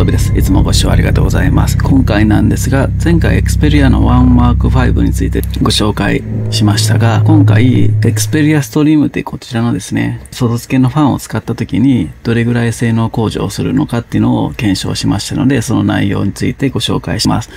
トビです。いつもご視聴ありがとうございます。今回なんですが、前回 Xperia のワンマーク5についてご紹介しましたが、今回 Xperia Stream ってこちらのですね、外付けのファンを使った時にどれぐらい性能向上するのかっていうのを検証しましたので、その内容についてご紹介します。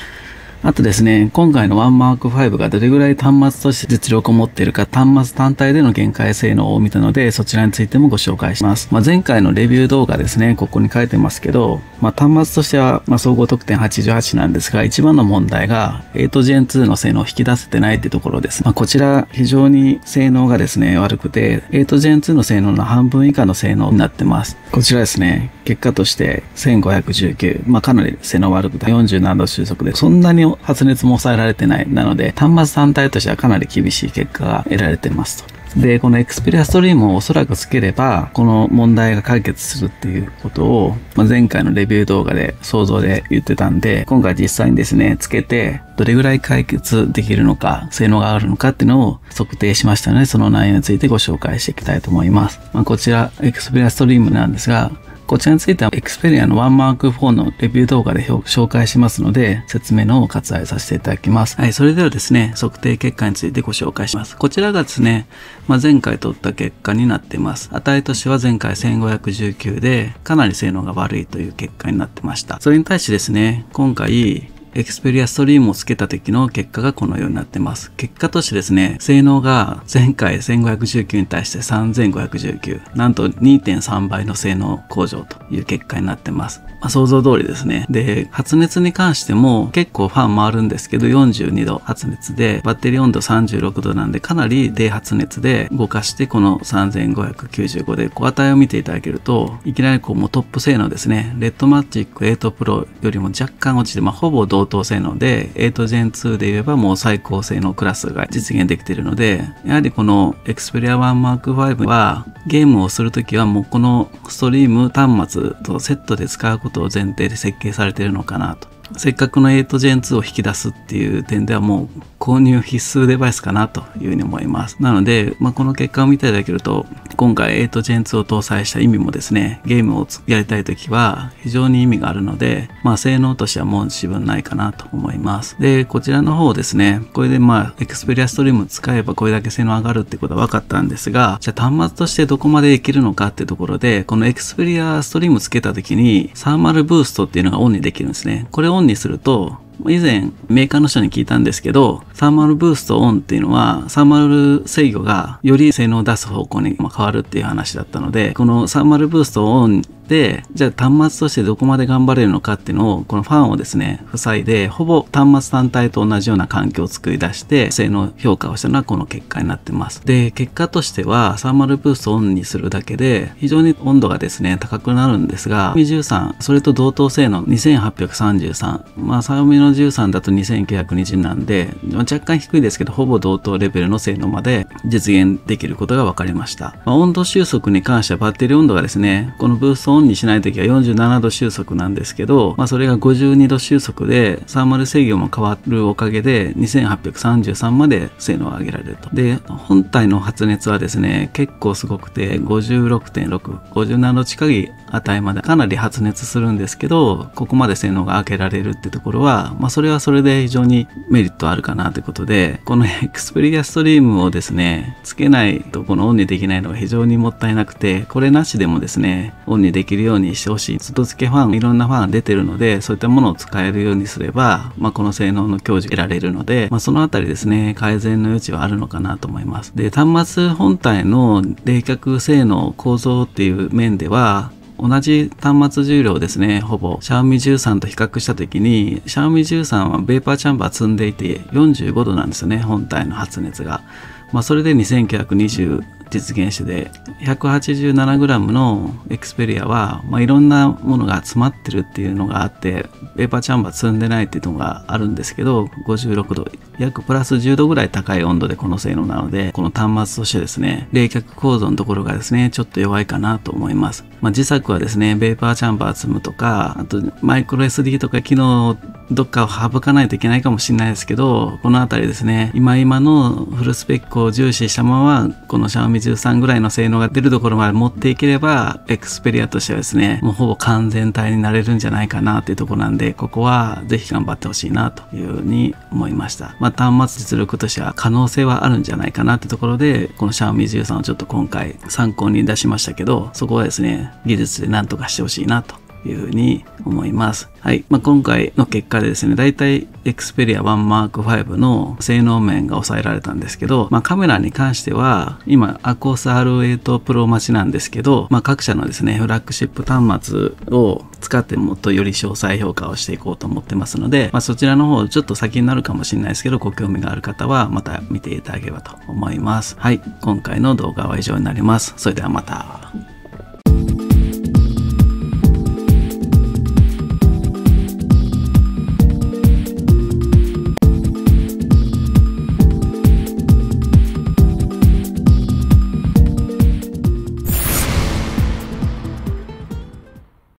あとですね、今回の OneMark5 がどれぐらい端末として実力を持っているか、端末単体での限界性能を見たので、そちらについてもご紹介します。まあ、前回のレビュー動画ですね、ここに書いてますけど、まあ、端末としては、ま総合得点88なんですが、一番の問題が 8Gen2 の性能を引き出せてないってところです。まあ、こちら非常に性能がですね、悪くて、8Gen2 の性能の半分以下の性能になってます。こちらですね、結果として1519、まあ、かなり性能悪くて47度収束で、そんなに発熱も抑えられてない。なので、端末単体としてはかなり厳しい結果が得られてますと。で、この Xperia Stream をおそらくつければ、この問題が解決するっていうことを、まあ、前回のレビュー動画で想像で言ってたんで、今回実際にですね、つけて、どれぐらい解決できるのか、性能があるのかっていうのを測定しましたので、その内容についてご紹介していきたいと思います。まあ、こちら、Xperia Stream なんですが、こちらについては Xperia のワンマーク4のレビュー動画で紹介しますので、説明の方を割愛させていただきます。はい、それではですね、測定結果についてご紹介します。こちらがですね、まあ、前回取った結果になっています。値としては前回1519で、かなり性能が悪いという結果になってました。それに対してですね、今回、エクスペリアストリームをつけた時の結果がこのようになってます。結果としてですね、性能が前回1519に対して3519、なんと2.3倍の性能向上という結果になってます。まあ、想像通りですね。で、発熱に関しても結構ファン回るんですけど42度発熱で、バッテリー温度36度なんでかなり低発熱で動かしてこの3595でこう値を見ていただけると、いきなりこうもうトップ性能ですね。レッドマッチック8 Pro よりも若干落ちて、まあ、ほぼ同等性能で、8 Gen 2で言えばもう最高性能クラスが実現できているので、やはりこの Xperia 1 Mark 5はゲームをするときはもうこのストリーム端末とセットで使うことを前提で設計されているのかなと。せっかくの 8Gen2 を引き出すっていう点ではもう購入必須デバイスかなというふうに思います。なので、まあ、この結果を見ていただけると、今回 8Gen2 を搭載した意味もですね、ゲームをやりたいときは非常に意味があるので、まあ、性能としてはもう十分ないかなと思います。で、こちらの方ですね、これでまあ、Xperia Stream 使えばこれだけ性能上がるってことは分かったんですが、じゃあ端末としてどこまでいけるのかってところで、この Xperia Stream つけたときに、サーマルブーストっていうのがオンにできるんですね。これオンにすると、以前メーカーの人に聞いたんですけど、サーマルブーストオンっていうのは、サーマル制御がより性能を出す方向に変わるっていう話だったので、このサーマルブーストオンで、じゃあ端末としてどこまで頑張れるのかっていうのを、このファンをですね、塞いで、ほぼ端末単体と同じような環境を作り出して、性能評価をしたのはこの結果になってます。で、結果としては、サーマルブーストオンにするだけで、非常に温度がですね、高くなるんですが、13、それと同等性能2833。まあ、サーミの13だと2920なんで、若干低いですけど、ほぼ同等レベルの性能まで実現できることが分かりました。まあ、温度収束に関してはバッテリー温度がですね、このブーストオンにしないときは47度収束なんですけど、まあ、それが52度収束で、サーマル制御も変わるおかげで、2833まで性能を上げられると。で、本体の発熱はですね、結構すごくて、56.6、57度近い値までかなり発熱するんですけど、ここまで性能が上げられるってところは、まあ、それはそれで非常にメリットあるかなということで、この Xperia Stream をですね、つけないとこのオンにできないのが非常にもったいなくて、これなしでもですね、オンにできるようにしてほしい。外付けファン、いろんなファンが出てるので、そういったものを使えるようにすれば、まあ、この性能の享受得られるので、まあ、そのあたりですね、改善の余地はあるのかなと思います。で、端末本体の冷却性能、構造っていう面では、同じ端末重量ですね、ほぼ、シャオミ13と比較した時に、シャオミ13はベーパーチャンバー積んでいて45度なんですよね、本体の発熱が。まあ、それで29。2実現してで 187g のエクスペリアは、まあ、いろんなものが詰まってるっていうのがあってペーパーチャンバー積んでないっていうのがあるんですけど56度約プラス10度ぐらい高い温度でこの性能なのでこの端末としてですね冷却構造のところがですねちょっと弱いかなと思います、まあ、自作はですねペーパーチャンバー積むとかあとマイクロ SD とか機能どっかを省かないといけないかもしれないですけど、このあたりですね、今今のフルスペックを重視したまま、この Xiaomi 13ぐらいの性能が出るところまで持っていければ、Xperia としてはですね、もうほぼ完全体になれるんじゃないかなっていうところなんで、ここはぜひ頑張ってほしいなというふうに思いました。まあ、端末実力としては可能性はあるんじゃないかなってところで、この Xiaomi 13をちょっと今回参考に出しましたけど、そこはですね、技術で何とかしてほしいなというふうに思います。はい。まあ、今回の結果でですね、だいたい Xperia 1 Mark 5の性能面が抑えられたんですけど、まあ、カメラに関しては、今、アコース R8 Pro 待ちなんですけど、まあ、各社のですね、フラッグシップ端末を使ってもっとより詳細評価をしていこうと思ってますので、まあ、そちらの方、ちょっと先になるかもしれないですけど、ご興味がある方は、また見ていただければと思います。はい。今回の動画は以上になります。それではまた。